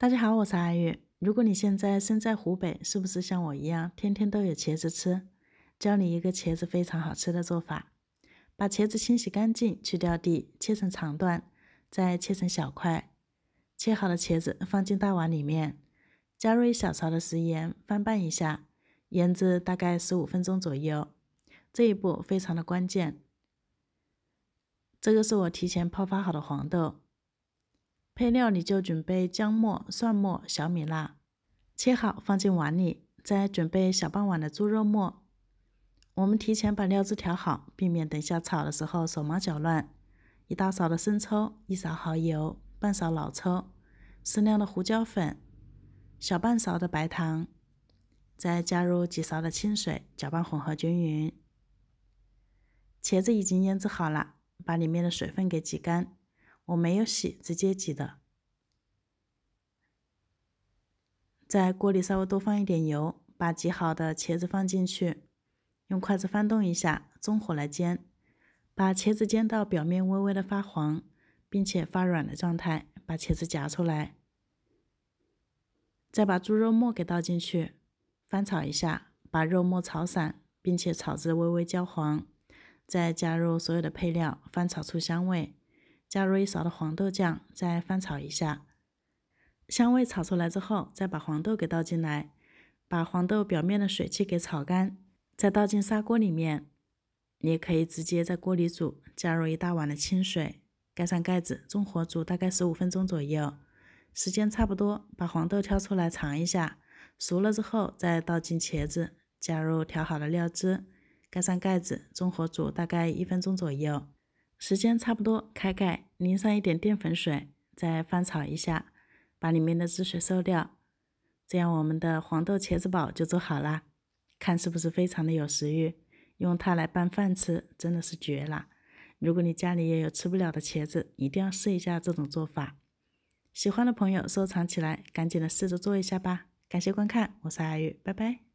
大家好，我是阿玉。如果你现在身在湖北，是不是像我一样，天天都有茄子吃？教你一个茄子非常好吃的做法：把茄子清洗干净，去掉蒂，切成长段，再切成小块。切好的茄子放进大碗里面，加入一小勺的食盐，翻拌一下，腌制大概十五分钟左右。这一步非常的关键。这个是我提前泡发好的黄豆。配料你就准备姜末、蒜末、小米辣，切好放进碗里。再准备小半碗的猪肉末。我们提前把料汁调好，避免等下炒的时候手忙脚乱。一大勺的生抽，一勺蚝油，半勺老抽，适量的胡椒粉，小半勺的白糖，再加入几勺的清水，搅拌混合均匀。茄子已经腌制好了，把里面的水分给挤干。我没有洗，直接挤的。在锅里稍微多放一点油，把挤好的茄子放进去，用筷子翻动一下，中火来煎，把茄子煎到表面微微的发黄，并且发软的状态，把茄子夹出来，再把猪肉末给倒进去，翻炒一下，把肉末炒散，并且炒至微微焦黄，再加入所有的配料，翻炒出香味。加入一勺的黄豆酱，再翻炒一下，香味炒出来之后，再把黄豆给倒进来，把黄豆表面的水汽给炒干，再倒进砂锅里面。你也可以直接在锅里煮，加入一大碗的清水，盖上盖子，中火煮大概十五分钟左右，时间差不多，把黄豆挑出来尝一下，熟了之后再倒进茄子，加入调好的料汁，盖上盖子，中火煮大概一分钟左右。时间差不多，开盖，淋上一点淀粉水，再翻炒一下，把里面的汁水收掉。这样我们的黄豆茄子煲就做好啦。看是不是非常的有食欲？用它来拌饭吃，真的是绝了。如果你家里也有吃不了的茄子，一定要试一下这种做法。喜欢的朋友收藏起来，赶紧的试着做一下吧。感谢观看，我是阿玉，拜拜。